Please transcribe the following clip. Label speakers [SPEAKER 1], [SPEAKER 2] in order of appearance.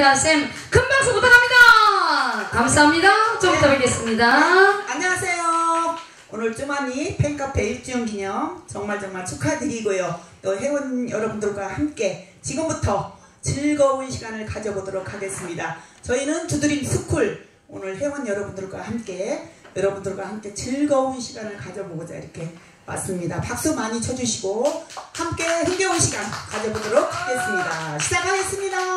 [SPEAKER 1] 부탁드립니다. 쌤, 큰 박수 부탁합니다. 감사합니다. 좀부터 네. 뵙겠습니다.
[SPEAKER 2] 안녕하세요. 오늘 쪼만이 팬카페 일주년 기념 정말 정말 축하드리고요. 또 회원 여러분들과 함께 지금부터 즐거운 시간을 가져보도록 하겠습니다. 저희는 두드림 스쿨 오늘 회원 여러분들과 함께 여러분들과 함께 즐거운 시간을 가져보고자 이렇게 왔습니다. 박수 많이 쳐주시고 함께 흥겨운 시간 가져보도록 하겠습니다. 시작하겠습니다.